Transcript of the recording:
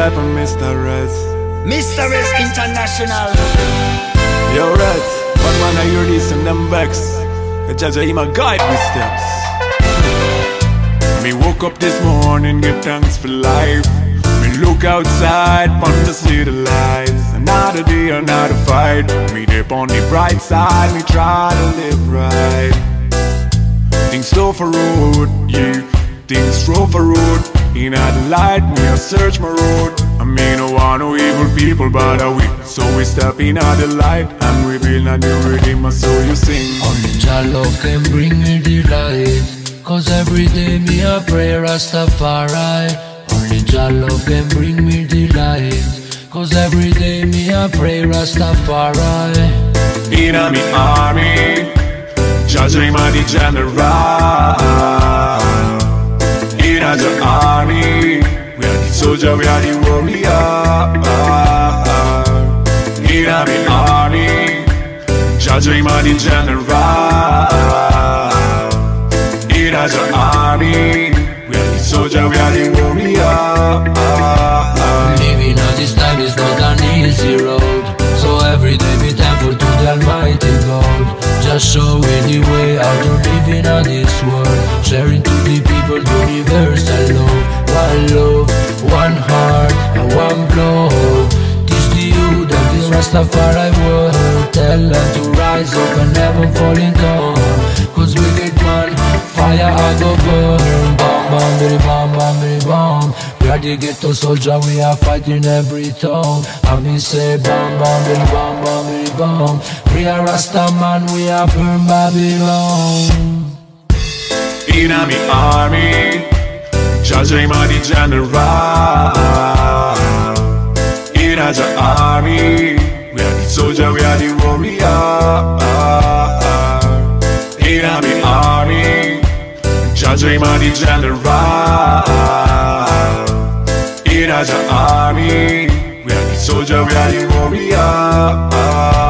hype and Mr. Rez. Mr. S International. Yo, Rez, one man I hear this and them vex. The judge him a guide with steps. Me woke up this morning, give thanks for life. Me look outside, see the lights. Another day, another fight. Me dip on the bright side, me try to live right. Things slow for road, yeah. Things slow for road. In the light, me a search my road. I mean, no want no evil people, but I we. So we step in the light and we build a new rhythm, so you sing. Only Jah love can bring me the light. Cause every day me a pray Rastafari. Only Jah love can bring me the light. Cause every day me a pray Rastafari. In a me army, a the general. In a the army, we are the soldier, we are the warrior. In a army, judge him a the general. In the army, we are the soldier, we are the warrior. Living at this time is not an easy road. So every day be thankful to the Almighty God. Just show me the way how to live in this world. Sharing to the people universal love. One love, one heart, and one blood. Teach the youth of this Rastafari world. Tell them to rise up and never falling down. Cause wicked man, fire I go burn. Bam, bam, bidi, bam, bam, bidi, bam. We are the ghetto soldier, we are fighting every town. And we say bam, bam, bidi, bam, bam, bidi, bam. We are Rasta man, we are burn Babylon. In a me army, a the general. In a the army, we are the soldier, we are the warrior. In a me army, a the general. In a the army, we are the soldier, we are the warrior.